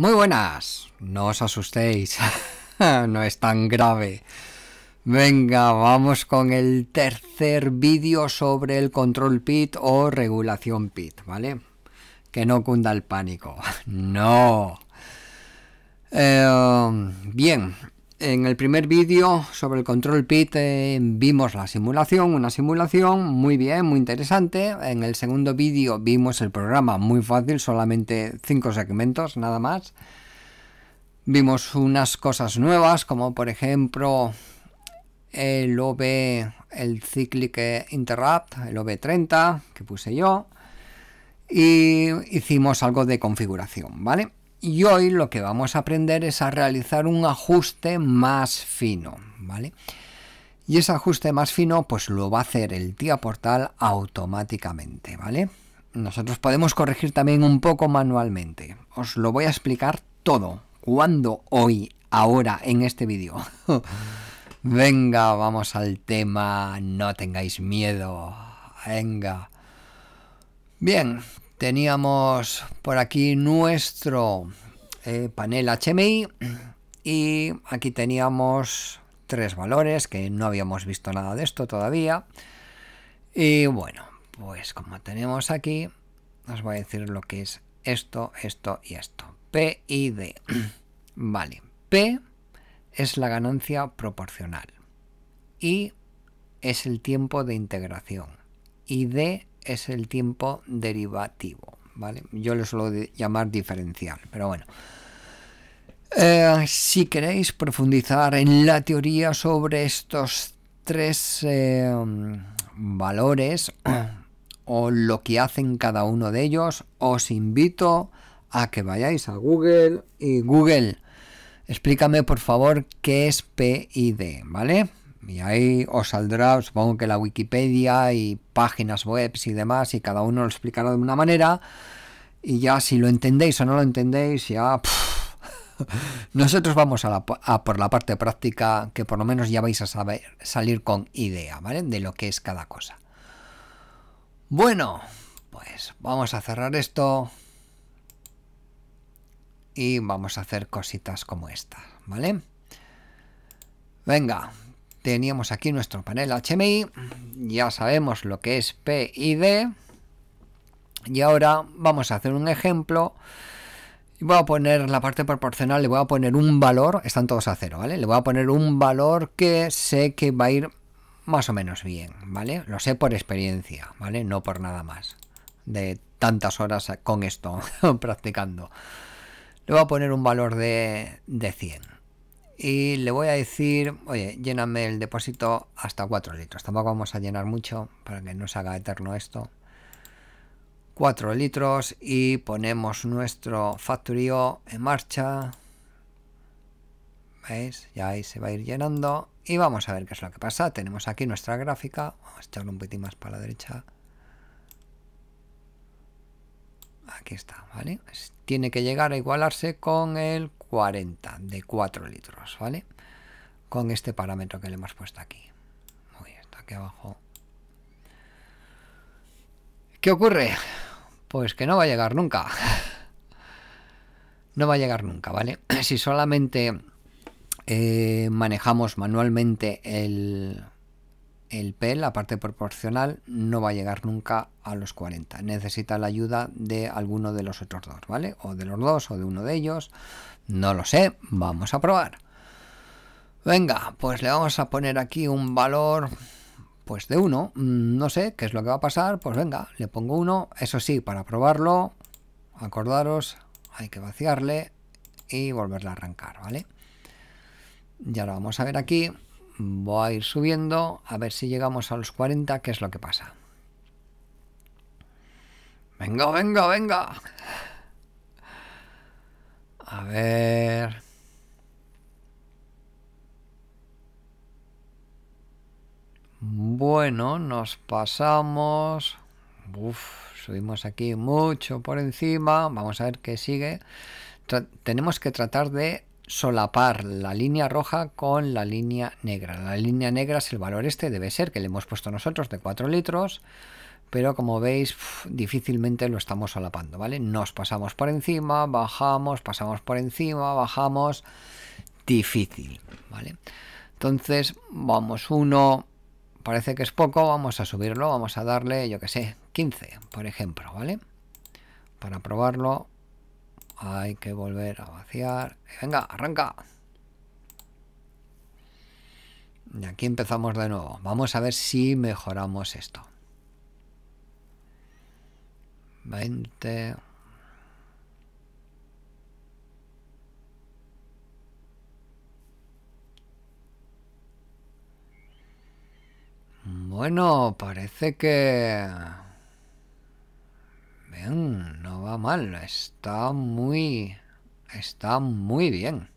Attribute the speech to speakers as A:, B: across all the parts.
A: Muy buenas, no os asustéis, no es tan grave. Venga, vamos con el tercer vídeo sobre el control PIT o regulación PIT, ¿vale? Que no cunda el pánico, no. Eh, bien, en el primer vídeo sobre el control PIT eh, vimos la simulación, una simulación muy bien, muy interesante. En el segundo vídeo vimos el programa muy fácil, solamente cinco segmentos, nada más. Vimos unas cosas nuevas, como por ejemplo el OB, el Cyclic Interrupt, el OB30, que puse yo. Y hicimos algo de configuración, ¿vale? Y hoy lo que vamos a aprender es a realizar un ajuste más fino, ¿vale? Y ese ajuste más fino pues lo va a hacer el tía portal automáticamente, ¿vale? Nosotros podemos corregir también un poco manualmente. Os lo voy a explicar todo. ¿Cuándo? Hoy, ahora, en este vídeo. Venga, vamos al tema. No tengáis miedo. Venga. Bien, teníamos por aquí nuestro eh, panel HMI y aquí teníamos tres valores que no habíamos visto nada de esto todavía. Y bueno pues como tenemos aquí os voy a decir lo que es esto esto y esto. P y D. Vale P es la ganancia proporcional. Y es el tiempo de integración. Y D es el tiempo derivativo, ¿vale? Yo lo suelo llamar diferencial, pero bueno. Eh, si queréis profundizar en la teoría sobre estos tres eh, valores o lo que hacen cada uno de ellos, os invito a que vayáis a Google y Google, explícame por favor qué es PID, ¿vale? Y ahí os saldrá, supongo que la Wikipedia y páginas web y demás, y cada uno lo explicará de una manera. Y ya si lo entendéis o no lo entendéis, ya... Nosotros vamos a, por la parte práctica, que por lo menos ya vais a saber salir con idea, ¿vale? De lo que es cada cosa. Bueno, pues vamos a cerrar esto. Y vamos a hacer cositas como esta, ¿vale? Venga, teníamos aquí nuestro panel HMI, ya sabemos lo que es PID y ahora vamos a hacer un ejemplo y voy a poner la parte proporcional, le voy a poner un valor, están todos a cero, ¿vale? Le voy a poner un valor que sé que va a ir más o menos bien, ¿vale? Lo sé por experiencia, ¿vale? No por nada más, de tantas horas con esto practicando. Le voy a poner un valor de, de 100 y le voy a decir, oye, lléname el depósito hasta 4 litros. Tampoco vamos a llenar mucho para que no se haga eterno esto. 4 litros y ponemos nuestro factorio en marcha. ¿Veis? Ya ahí se va a ir llenando. Y vamos a ver qué es lo que pasa. Tenemos aquí nuestra gráfica. Vamos a echarlo un poquitín más para la derecha. Aquí está, ¿vale? Tiene que llegar a igualarse con el 40 de 4 litros, ¿vale? Con este parámetro que le hemos puesto aquí. Está aquí abajo. ¿Qué ocurre? Pues que no va a llegar nunca. No va a llegar nunca, ¿vale? Si solamente eh, manejamos manualmente el, el P, la parte proporcional, no va a llegar nunca a los 40. Necesita la ayuda de alguno de los otros dos, ¿vale? O de los dos o de uno de ellos. No lo sé, vamos a probar. Venga, pues le vamos a poner aquí un valor pues de 1. Mm, no sé qué es lo que va a pasar, pues venga, le pongo 1. Eso sí, para probarlo, acordaros, hay que vaciarle y volverle a arrancar, ¿vale? Ya lo vamos a ver aquí voy a ir subiendo a ver si llegamos a los 40, qué es lo que pasa. Venga, venga, venga. A ver... Bueno, nos pasamos... Uf, subimos aquí mucho por encima. Vamos a ver qué sigue. tenemos que tratar de solapar la línea roja con la línea negra. La línea negra es el valor este, debe ser, que le hemos puesto nosotros de 4 litros, pero como veis difícilmente lo estamos solapando, ¿vale? Nos pasamos por encima, bajamos, pasamos por encima, bajamos, difícil, ¿vale? Entonces, vamos, uno, parece que es poco, vamos a subirlo, vamos a darle, yo que sé, 15, por ejemplo, ¿vale? Para probarlo hay que volver a vaciar. Venga, arranca. Y aquí empezamos de nuevo. Vamos a ver si mejoramos esto. 20. Bueno, parece que... No va mal. Está muy... Está muy bien.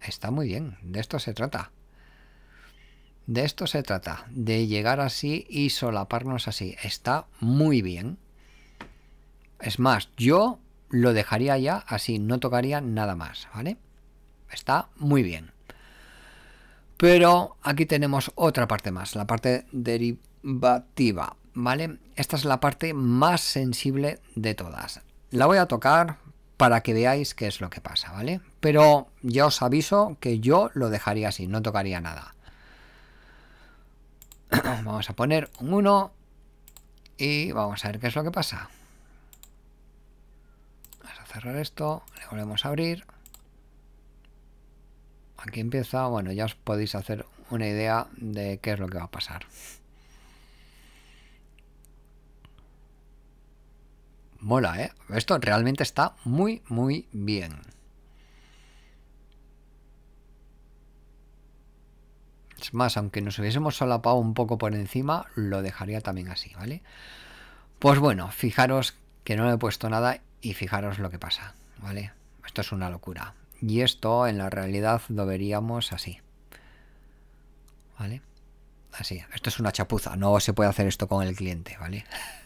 A: Está muy bien. De esto se trata. De esto se trata. De llegar así y solaparnos así. Está muy bien. Es más, yo lo dejaría ya así. No tocaría nada más. ¿Vale? Está muy bien. Pero aquí tenemos otra parte más, la parte derivativa, Esta es la parte más sensible de todas. La voy a tocar para que veáis qué es lo que pasa, ¿vale? Pero ya os aviso que yo lo dejaría así, no tocaría nada. Vamos a poner un 1 y vamos a ver qué es lo que pasa. Vamos a cerrar esto, le volvemos a abrir aquí empieza, bueno, ya os podéis hacer una idea de qué es lo que va a pasar. Mola, ¿eh? Esto realmente está muy, muy bien. Es más, aunque nos hubiésemos solapado un poco por encima, lo dejaría también así, ¿vale? Pues bueno, fijaros que no le he puesto nada y fijaros lo que pasa, ¿vale? Esto es una locura. Y esto en la realidad lo veríamos así. ¿Vale? Así. Esto es una chapuza. No se puede hacer esto con el cliente, ¿vale?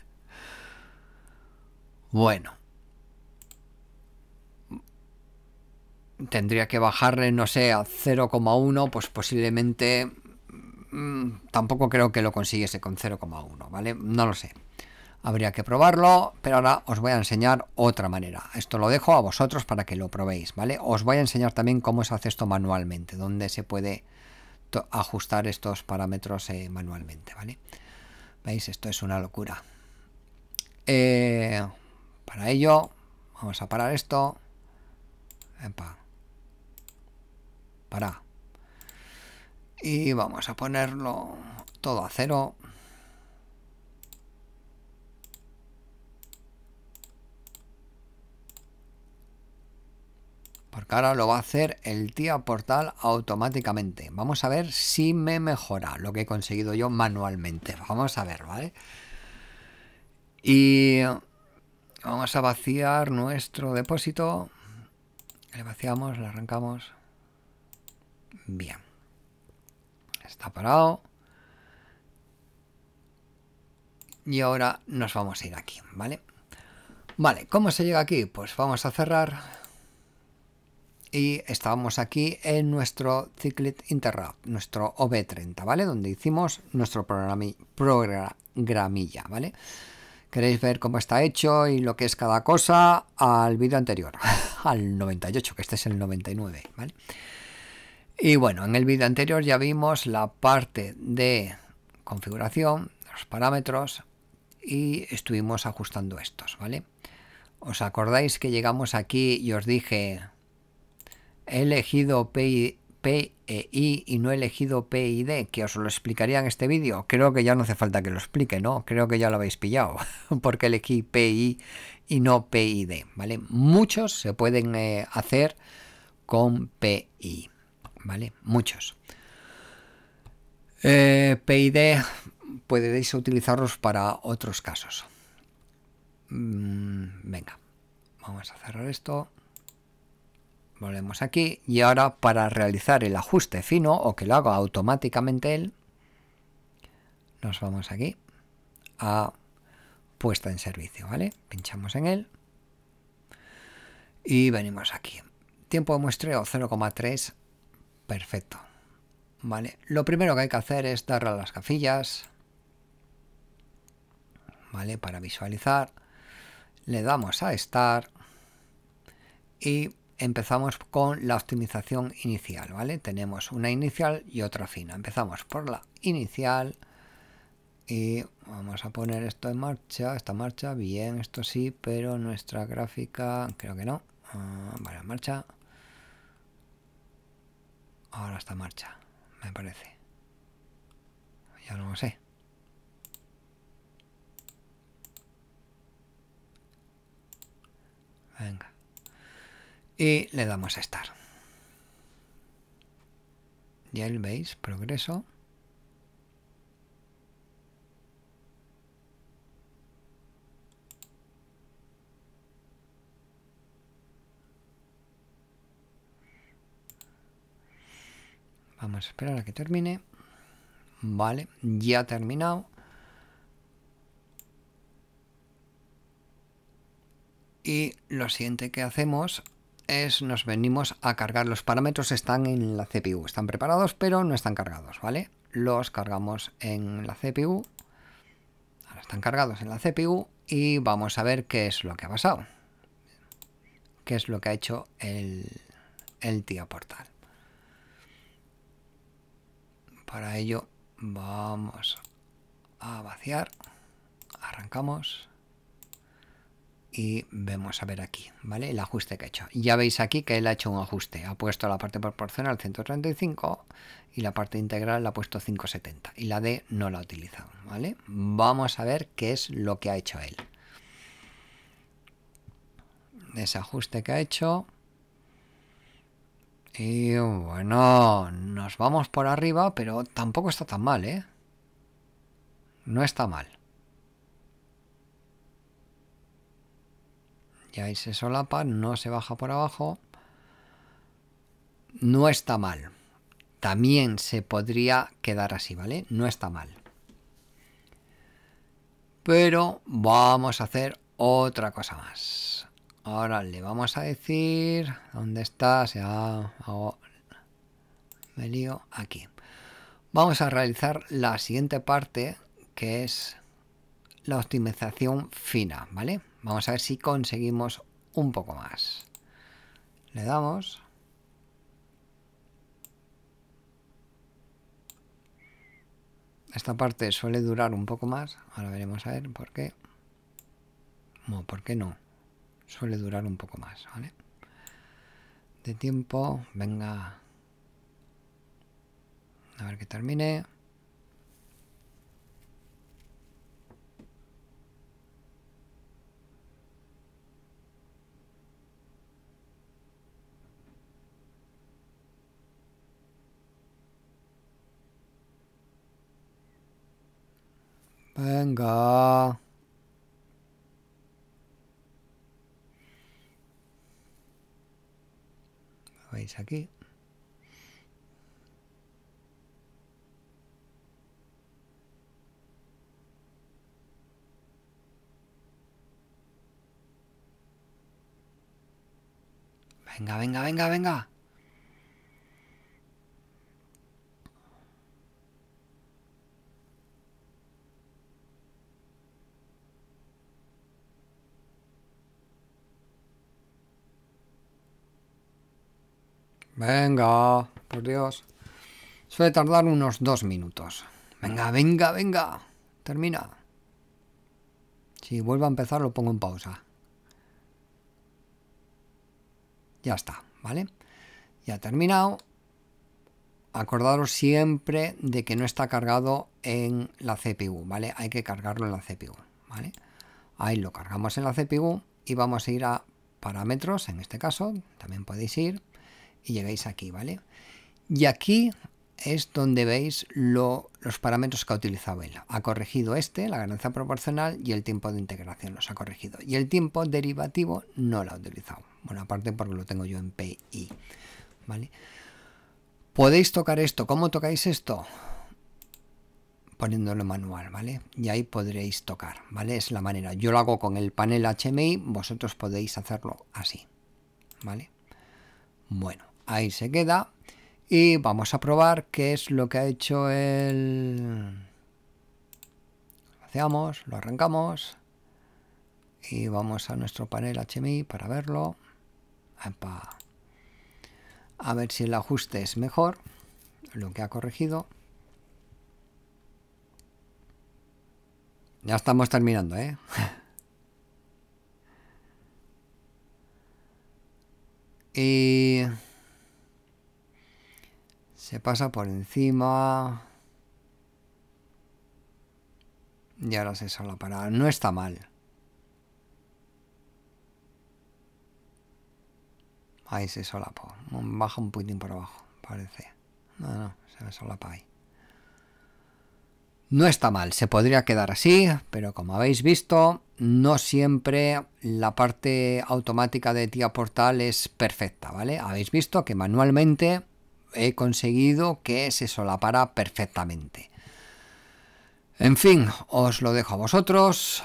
A: Bueno. Tendría que bajarle, no sé, a 0,1, pues posiblemente... Mm, tampoco creo que lo consiguiese con 0,1, ¿vale? No lo sé. Habría que probarlo, pero ahora os voy a enseñar otra manera. Esto lo dejo a vosotros para que lo probéis, ¿vale? Os voy a enseñar también cómo se hace esto manualmente, donde se puede ajustar estos parámetros eh, manualmente, ¿vale? ¿Veis? Esto es una locura. Eh, para ello, vamos a parar esto. Epa. Para. Y vamos a ponerlo todo a cero. porque ahora lo va a hacer el tía portal automáticamente. Vamos a ver si me mejora lo que he conseguido yo manualmente. Vamos a ver, ¿vale? Y vamos a vaciar nuestro depósito. Le vaciamos, le arrancamos. Bien. Está parado. Y ahora nos vamos a ir aquí, ¿vale? Vale, ¿cómo se llega aquí? Pues vamos a cerrar y estábamos aquí en nuestro Ciclet Interrupt, nuestro OB30, ¿vale? Donde hicimos nuestro programilla, ¿vale? Queréis ver cómo está hecho y lo que es cada cosa al vídeo anterior, al 98, que este es el 99, ¿vale? Y bueno, en el vídeo anterior ya vimos la parte de configuración, los parámetros y estuvimos ajustando estos, ¿vale? ¿Os acordáis que llegamos aquí y os dije he elegido PI, y no he elegido PID, que os lo explicaría en este vídeo. Creo que ya no hace falta que lo explique, ¿no? Creo que ya lo habéis pillado, porque elegí PI y no PID, ¿vale? Muchos se pueden eh, hacer con PI, ¿vale? Muchos. Eh, PID podéis utilizarlos para otros casos. Mm, venga, vamos a cerrar esto volvemos aquí y ahora para realizar el ajuste fino o que lo haga automáticamente él nos vamos aquí a puesta en servicio vale pinchamos en él y venimos aquí. Tiempo de muestreo 0,3 perfecto vale lo primero que hay que hacer es darle a las gafillas ¿vale? Para visualizar, le damos a Start y empezamos con la optimización inicial, ¿vale? Tenemos una inicial y otra fina. Empezamos por la inicial y vamos a poner esto en marcha, esta marcha, bien, esto sí, pero nuestra gráfica, creo que no. Ah, vale, en marcha. Ahora está en marcha, me parece. Ya no lo sé. Venga. Y le damos a estar. Y ahí veis, progreso. Vamos a esperar a que termine. Vale, ya ha terminado. Y lo siguiente que hacemos es nos venimos a cargar. Los parámetros están en la CPU, están preparados pero no están cargados, ¿vale? Los cargamos en la CPU. Ahora están cargados en la CPU y vamos a ver qué es lo que ha pasado. Qué es lo que ha hecho el, el tío portal. Para ello vamos a vaciar, arrancamos y vemos a ver aquí, ¿vale? El ajuste que ha hecho. Ya veis aquí que él ha hecho un ajuste. Ha puesto la parte proporcional 135 y la parte integral la ha puesto 570 y la D no la ha utilizado, ¿vale? Vamos a ver qué es lo que ha hecho él. Ese ajuste que ha hecho y bueno, nos vamos por arriba, pero tampoco está tan mal, ¿eh? No está mal. Ya ahí se solapa, no se baja por abajo. No está mal. También se podría quedar así, ¿vale? No está mal. Pero vamos a hacer otra cosa más. Ahora le vamos a decir... ¿Dónde está? Se ha... me lío aquí. Vamos a realizar la siguiente parte que es la optimización fina, ¿vale? Vamos a ver si conseguimos un poco más. Le damos... Esta parte suele durar un poco más. Ahora veremos a ver por qué. No, ¿por qué no? suele durar un poco más, ¿vale? De tiempo, venga. A ver que termine. Venga. veis aquí. Venga, venga, venga, venga. Venga, por Dios. Suele tardar unos dos minutos. Venga, venga, venga. Termina. Si vuelvo a empezar lo pongo en pausa. Ya está, ¿vale? Ya ha terminado. Acordaros siempre de que no está cargado en la CPU, ¿vale? Hay que cargarlo en la CPU, ¿vale? Ahí lo cargamos en la CPU y vamos a ir a parámetros, en este caso, también podéis ir y llegáis aquí, ¿vale? Y aquí es donde veis los parámetros que ha utilizado él. Ha corregido este, la ganancia proporcional y el tiempo de integración los ha corregido. Y el tiempo derivativo no lo ha utilizado. Bueno, aparte porque lo tengo yo en PI. ¿Vale? Podéis tocar esto. ¿Cómo tocáis esto? Poniéndolo manual, ¿vale? Y ahí podréis tocar, ¿vale? Es la manera. Yo lo hago con el panel HMI, vosotros podéis hacerlo así, ¿vale? Bueno, ahí se queda. Y vamos a probar qué es lo que ha hecho el... Vaciamos, lo arrancamos y vamos a nuestro panel HMI para verlo. A ver si el ajuste es mejor, lo que ha corregido. Ya estamos terminando, ¿eh? y se pasa por encima. Y ahora se para no está mal. Ahí se solapa baja un poquitín por abajo parece. No, no, se solapa ahí. No está mal, se podría quedar así, pero como habéis visto, no siempre la parte automática de Tía Portal es perfecta, ¿vale? Habéis visto que manualmente he conseguido que se solapara perfectamente. En fin, os lo dejo a vosotros.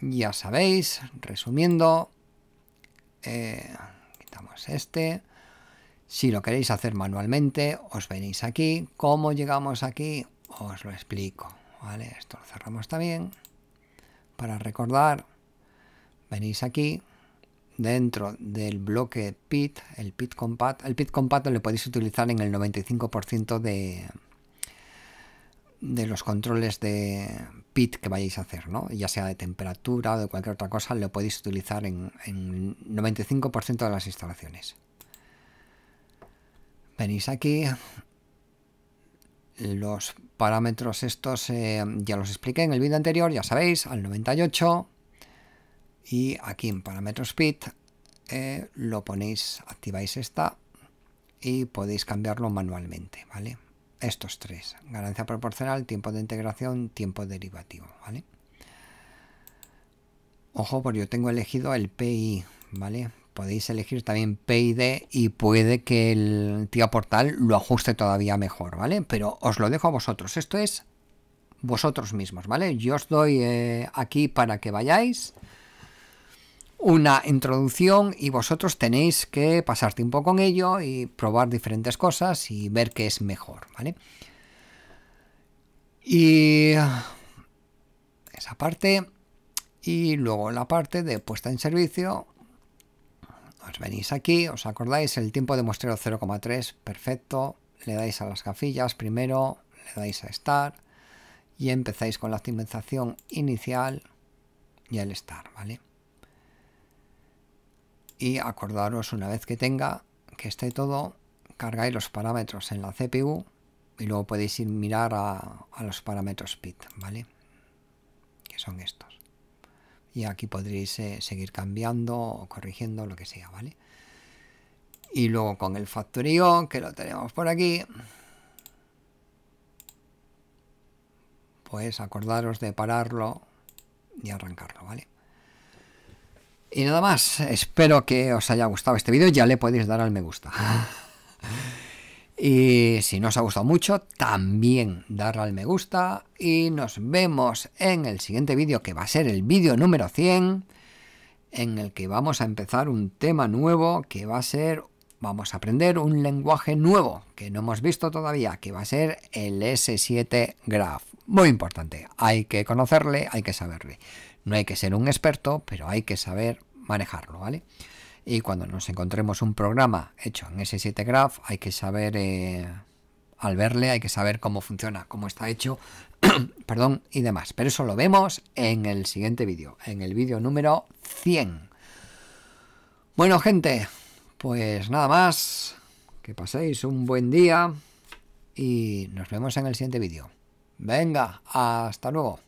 A: Ya sabéis, resumiendo, eh, quitamos este. Si lo queréis hacer manualmente, os venís aquí. ¿Cómo llegamos aquí? os lo explico. ¿vale? Esto lo cerramos también. Para recordar, venís aquí, dentro del bloque PIT, el PIT compat. El PIT compat lo podéis utilizar en el 95% de, de los controles de PIT que vayáis a hacer, ¿no? ya sea de temperatura o de cualquier otra cosa, lo podéis utilizar en, en 95% de las instalaciones. Venís aquí, los parámetros estos eh, ya los expliqué en el vídeo anterior, ya sabéis, al 98 y aquí en parámetros speed eh, lo ponéis, activáis esta y podéis cambiarlo manualmente, ¿vale? Estos tres, ganancia proporcional, tiempo de integración, tiempo derivativo, ¿vale? Ojo, porque yo tengo elegido el PI, ¿vale? podéis elegir también PID y puede que el tía portal lo ajuste todavía mejor, ¿vale? Pero os lo dejo a vosotros. Esto es vosotros mismos, ¿vale? Yo os doy eh, aquí para que vayáis una introducción y vosotros tenéis que pasar tiempo con ello y probar diferentes cosas y ver qué es mejor, ¿vale? Y esa parte y luego la parte de puesta en servicio os venís aquí, os acordáis, el tiempo de muestreo 0,3, perfecto, le dais a las gafillas primero, le dais a Start y empezáis con la optimización inicial y el Start, ¿vale? Y acordaros una vez que tenga, que esté todo, cargáis los parámetros en la CPU y luego podéis ir mirar a, los parámetros PIT, ¿vale? Que son estos y aquí podréis eh, seguir cambiando o corrigiendo lo que sea, ¿vale? Y luego con el factorio, que lo tenemos por aquí, pues acordaros de pararlo y arrancarlo, ¿vale? Y nada más, espero que os haya gustado este vídeo, ya le podéis dar al me gusta. Y si no os ha gustado mucho, también darle al me gusta. Y nos vemos en el siguiente vídeo, que va a ser el vídeo número 100, en el que vamos a empezar un tema nuevo, que va a ser, vamos a aprender un lenguaje nuevo, que no hemos visto todavía, que va a ser el S7 Graph. Muy importante, hay que conocerle, hay que saberle. No hay que ser un experto, pero hay que saber manejarlo, ¿vale? y cuando nos encontremos un programa hecho en S7 Graph hay que saber, eh, al verle hay que saber cómo funciona, cómo está hecho, perdón, y demás. Pero eso lo vemos en el siguiente vídeo, en el vídeo número 100. Bueno gente, pues nada más, que paséis un buen día y nos vemos en el siguiente vídeo. Venga, hasta luego.